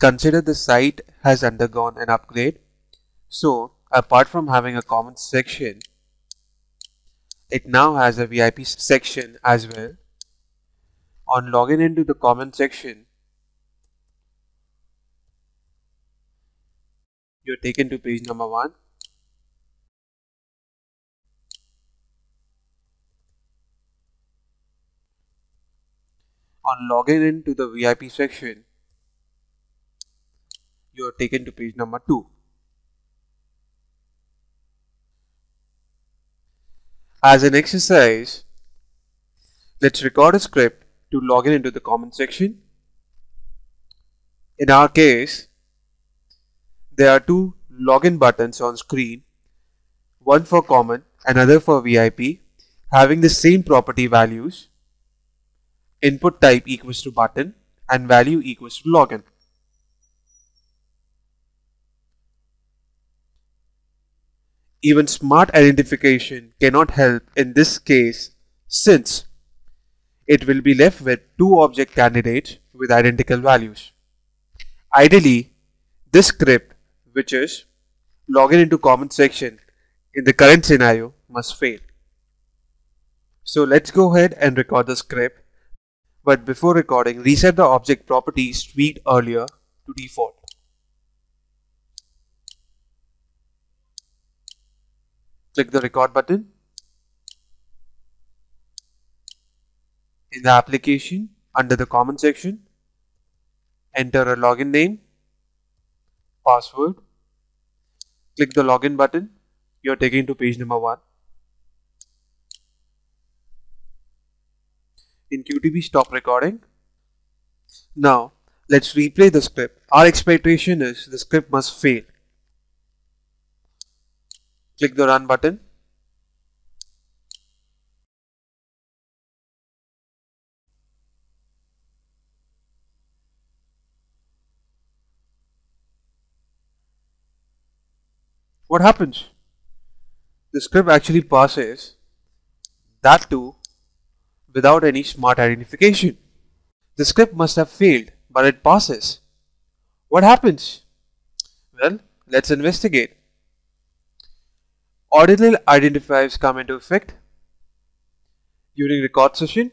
consider the site has undergone an upgrade. So apart from having a common section, it now has a VIP section as well. On login into the common section, you're taken to page number one. On login into the VIP section, you are taken to page number 2. As an exercise, let's record a script to log in into the common section. In our case, there are two login buttons on screen, one for common, another for VIP, having the same property values, input type equals to button and value equals to login. Even smart identification cannot help in this case since it will be left with two object candidates with identical values. Ideally, this script which is login into common section in the current scenario must fail. So let's go ahead and record the script but before recording reset the object properties tweaked earlier to default. Click the record button. In the application, under the common section, enter a login name, password, click the login button, you are taken to page number 1. In QTP stop recording. Now let's replay the script. Our expectation is the script must fail. Click the run button. What happens? The script actually passes that too without any smart identification. The script must have failed, but it passes. What happens? Well, let's investigate ordinal identifiers come into effect during record session.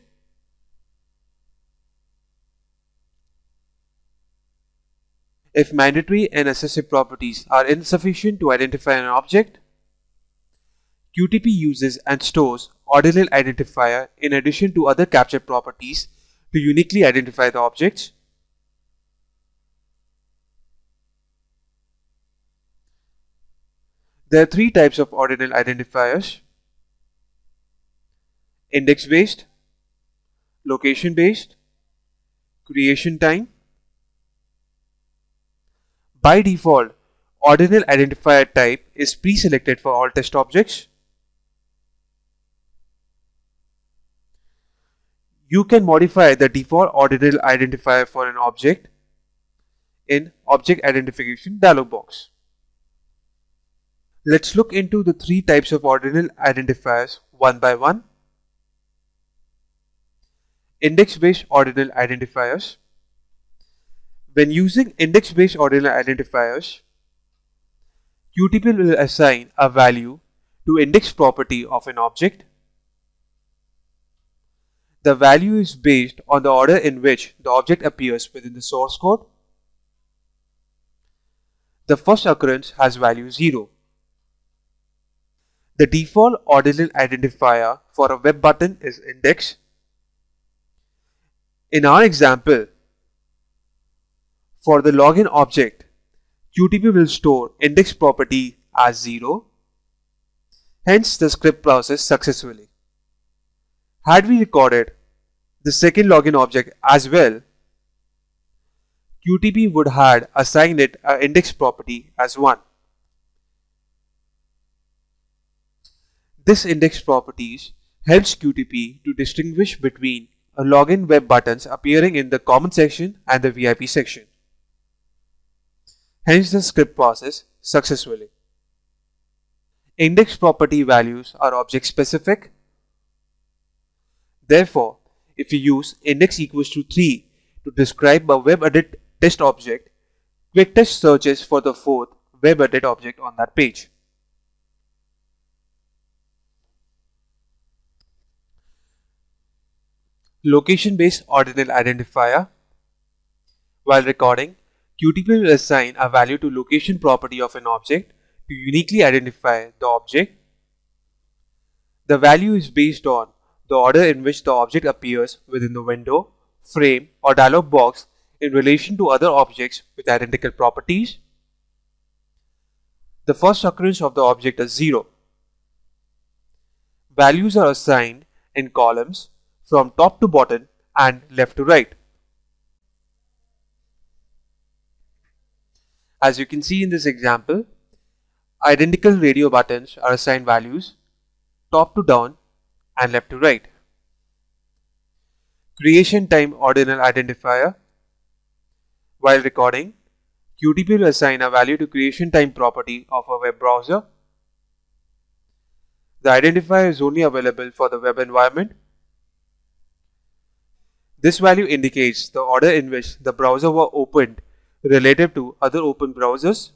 If mandatory and assistive properties are insufficient to identify an object, QTP uses and stores ordinal identifier in addition to other capture properties to uniquely identify the objects There are three types of ordinal identifiers. Index based, location based, creation time. By default, ordinal identifier type is pre-selected for all test objects. You can modify the default ordinal identifier for an object in Object Identification dialog box. Let's look into the three types of ordinal identifiers one by one. Index-based ordinal identifiers. When using index-based ordinal identifiers, QTP will assign a value to index property of an object. The value is based on the order in which the object appears within the source code. The first occurrence has value 0 the default ordinal identifier for a web button is index. In our example, for the login object, QTP will store index property as 0. Hence the script process successfully. Had we recorded the second login object as well, QTP would have assigned it an index property as 1. This index properties helps QTP to distinguish between a login web buttons appearing in the common section and the VIP section. Hence the script process successfully. Index property values are object specific. Therefore, if you use index equals to 3 to describe a web edit test object, Quick Test searches for the fourth web edit object on that page. Location-based ordinal identifier. While recording, QTP will assign a value to location property of an object to uniquely identify the object. The value is based on the order in which the object appears within the window, frame or dialog box in relation to other objects with identical properties. The first occurrence of the object is 0. Values are assigned in columns from top to bottom and left to right. As you can see in this example, identical radio buttons are assigned values top to down and left to right. Creation time ordinal identifier. While recording, QTP will assign a value to creation time property of a web browser. The identifier is only available for the web environment. This value indicates the order in which the browser was opened relative to other open browsers.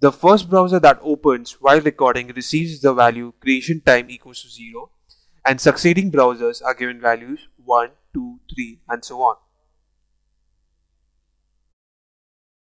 The first browser that opens while recording receives the value creation time equals to 0 and succeeding browsers are given values 1, 2, 3 and so on.